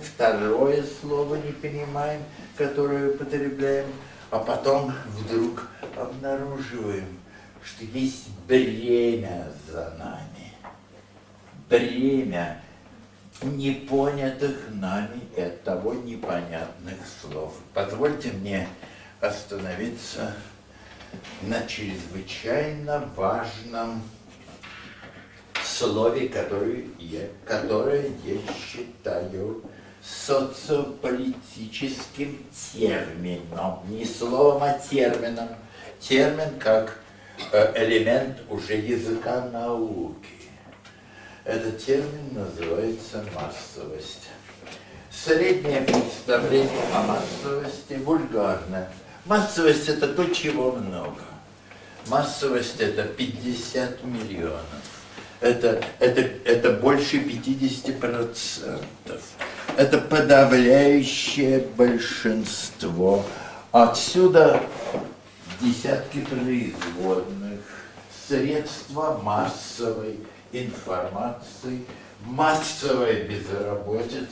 второе слово не понимаем, которое употребляем, а потом вдруг обнаруживаем, что есть бремя за нами. Бремя непонятых нами и от того непонятных слов. Позвольте мне остановиться на чрезвычайно важном слове, которое я, которое я считаю социополитическим термином. Не словом, а термином. Термин как э, элемент уже языка науки. Этот термин называется массовость. Среднее представление о массовости вульгарно. Массовость – это то, чего много. Массовость – это 50 миллионов. Это, это, это больше 50%. Это подавляющее большинство. Отсюда десятки производных, средства массовой информации, массовая безработица,